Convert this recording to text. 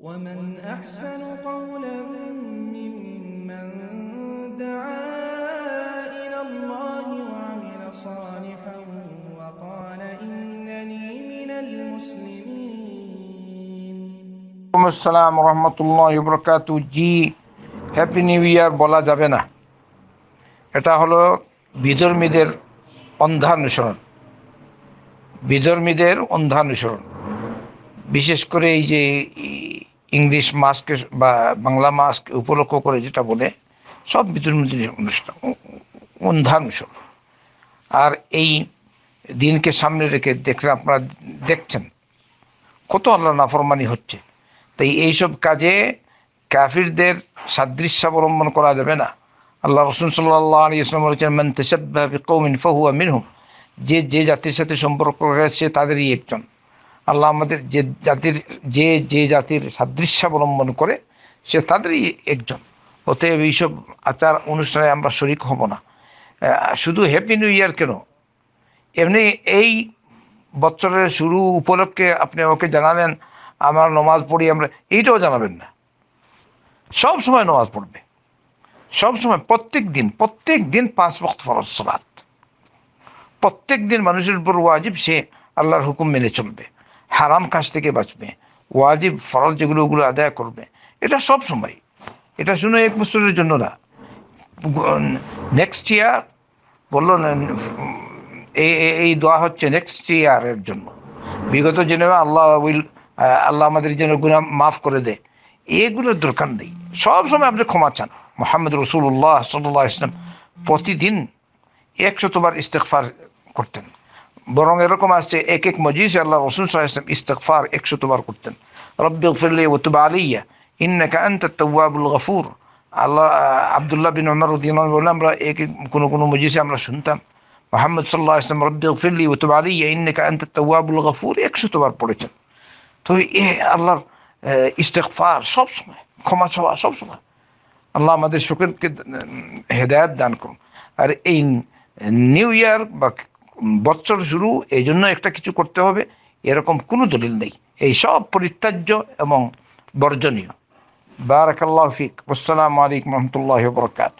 ومن أحسن قولا ممن دعا إلى الله وعمل صالحا وقال إنني من المسلمين আসসালাম রহমতুল্লাহ বরকাত জি happy new year বলা যাবে না এটা হলো বিধর্মীদের অন্ধানুসরণ বিধর্মীদের অন্ধানুসরণ বিশেষ করে এই যে ই- ইংলিশ মাস্ক বা বাংলা মাস্ক উপলক্ষ করে যেটা বলে, সব বিধর্মীদের অনুষ্ঠান অন্ধানুসরণ আর এই দিনকে সামনে রেখে দেখলে আপনারা দেখছেন কত আল্লাহ নাফরমানি হচ্ছে। তাই এইসব কাজে কাফিরদের সাদৃশ্য অবলম্বন করা যাবে না। আল্লাহ রসুল সাল্লাহ আলী ইসলাম বলেছেন, মান তেসাব্বাহ বিকৌমিন ফাহুয়া মিনহুম। যে যে জাতির সাথে সম্পর্ক রয়েছে, তাদেরই একজন। আল্লাহ আমাদের যে জাতির, যে যে জাতির সাদৃশ্য অবলম্বন করে, সে তাদেরই একজন। অতএব এইসব আচার অনুষ্ঠানে আমরা শরিক হব না। শুধু হ্যাপি নিউ ইয়ার কেন? এমনি এই বছরের শুরু উপলক্ষে আপনি ওকে জানালেন, আমার নমাজ পড়ি আমরা, এইটাও জানাবেন না। সব সময় নমাজ পড়বে। সব সময়, প্রত্যেক দিন প্রত্যেক দিন পাঁচ বক্ত ফরজ সালাত। প্রত্যেক দিন মানুষের উপর ওয়াজিব, সে আল্লাহর হুকুম মেনে চলবে। হারাম কাজ থেকে বাঁচবে, ওয়াজিব, ফরজ যেগুলো, ওগুলো আদায় করবে। এটা সব সময়। এটা শুনে এক বছরের জন্য না। নেক্সট ইয়ার বলল এই দোয়া হচ্ছে নেক্সট ইয়ারের জন্য। বিগত জেনে আল্লাহ উইল আল্লাহ আমাদের যেন গুণা মাফ করে দেয় এগুলোর দরকার নেই। সব সময় আপনি ক্ষমা চান। মোহাম্মদ রসুল্লাহ সাল্লাহ ইসলাম প্রতিদিন একশতবার ইস্তেকফার করতেন। বরং এরকম আসছে এক এক মজিস আল্লাহ রসুল সাল্লাহ ইসলাম ইস্তেকফার একশতবার করতেন। রব্বি ফিরলি ওতুব আলিয়া ইন্নাকা আনতা তওয়াবুল গফুর। আল্লাহ আবদুল্লাহ বিন ওমর উদ্দিন বলে আমরা এক এক কোনো কোনো মজিসে আমরা শুনতাম, মোহাম্মদ সাল্লাহ ইসলাম রব্বি ফিরলি ওতুব আলিয়া ইন্নাকা আনতা তওয়াবুল গফুর, একশতবার পড়েছেন। তো এ আল্লাহর ইস্তেকফার সব সময়, ক্ষমা চাওয়া সব সময়। আল্লাহ আমাদের সকলকে হেদায়াত দান করুন। আর এই নিউ ইয়ার বা বছর শুরু, এই জন্য একটা কিছু করতে হবে। এরকম কোনো দলিল নেই। এই সব পরিত্যাজ্য এবং বর্জনীয়। বারাকাল্লাহ ফিক। আসসালামু আলাইকুম রহমতুল্লাহ বরকাত